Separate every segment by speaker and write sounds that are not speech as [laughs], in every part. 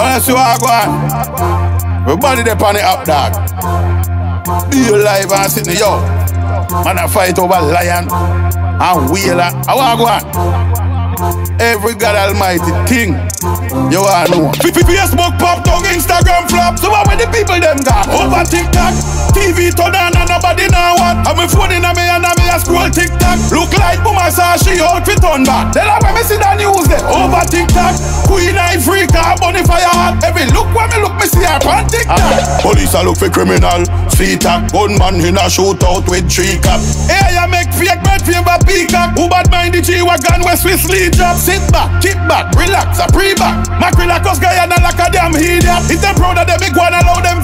Speaker 1: Unless you are going. There on the up, dog. Be alive and sitting yo. Man, I fight over lion and whaler. I want go on. Every God Almighty thing you are know. Facebook pop down, Instagram flop. So what when the people them got over TikTok, TV turn on and nobody know what. I'm a phone in a me and me a scroll saw she outfit on back. Then I when me see the news there over TikTok. Queen Ifrica bunny fire hot. Every look when me look me see her on TikTok. Police a look for criminal. See tag gunman in a shootout with three cap. Hey, I make fake bird favor peacock. Who bad mind the G-Wagon where Swiss lead drop. Sit back, kick back, relax, a pre-back. Mackerel cause Guyana like a damn idiot. If them proud of them, big one allow them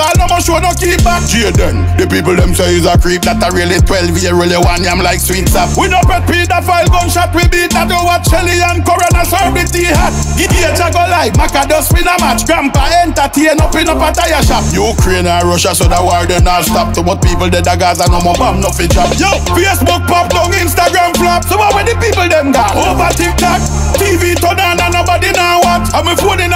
Speaker 1: all no more show, no keep back. Jaden, the people them say is a creep. That a really 12 year really one yam like sweet sap. We no pet pedophile gunshot, we beat that. You watch Shelly and Corona serve the tea hot. Get a go like Maca does win a match. Grandpa entertain up up a tire shop. Ukraine and Russia, so the war they not stop. Too much people dead, the Gaza no more bomb, no fit drop. Yo, Facebook pop down, Instagram flop. So what when the people them got over TikTok, TV turn on and nobody now watch. I'm a phone in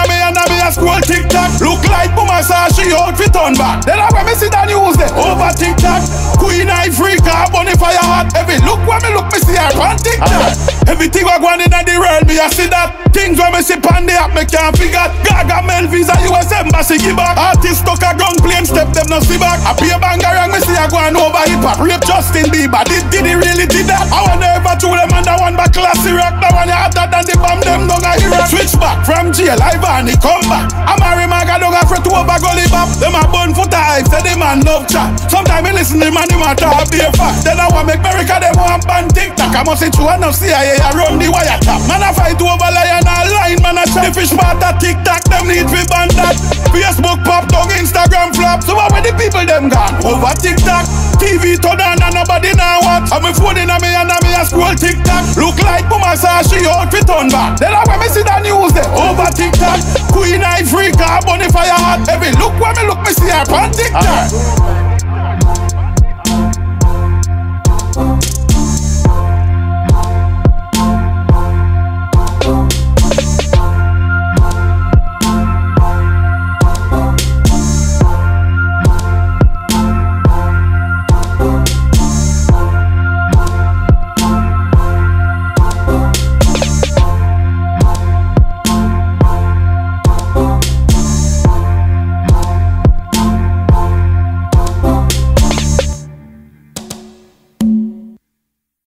Speaker 1: saw she outfit on back. Then I when me see the news there over TikTok. Queen Ifrica bunny fire hot. Every look when me look me see her on TikTok. [laughs] Everything I going in the world me I see that. Things when me see the app me can't figure. Gaga Melvis a US embassy give back. Artist stuck a gun plane step them no see back. I pay a banger and me see a go on over hip hop. Rape Justin Bieber. Did, did he really did that? I from jail, Ivan he come back. I'm a maga down a fret over Gully Bop. Them a bun foot hype, say the man love chat. Sometimes me listen to man, the man talk a fact. Then I want make America, them want ban TikTok. I must say true enough CIA, I run the wire top. Man I fight over lion and line, man I check. The fish of TikTok, them need to ban that. Facebook pop down, Instagram flop. So what when the people them gone? Over TikTok, TV turn on and nobody now watch. I'm a phone in a me and a me a scroll TikTok. Look like Buma saw she outfit on back. Then I when me see the news there over oh, fire hot. Every look when me look me see her on TikTok.